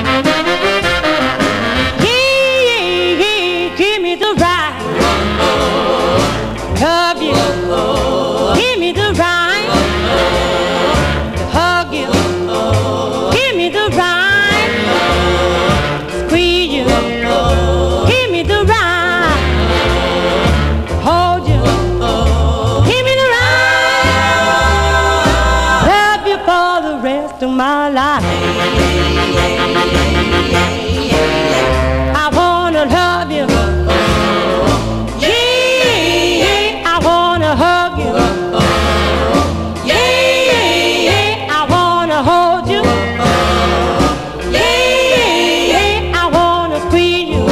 Música rest of my life. I wanna love you. Yeah, I wanna hug you. Yeah, I wanna hold you. Yeah, I wanna squeeze you.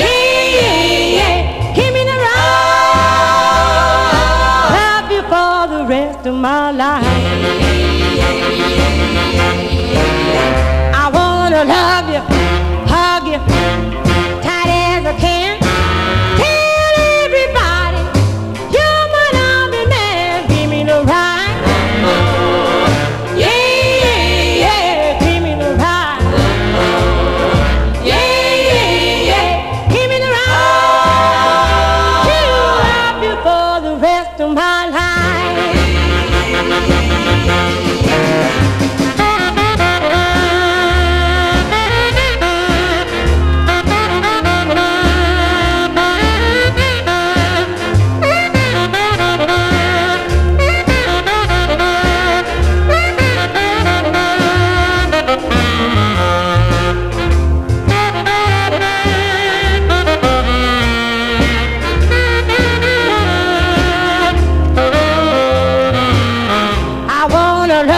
Yeah, me. Love you for the rest of my life. I wanna love you, hug you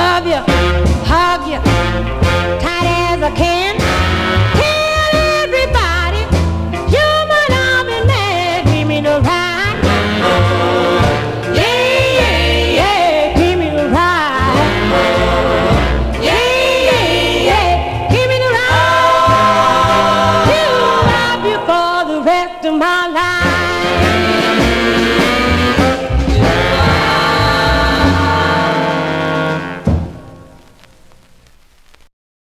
love you, hug you, tight as I can.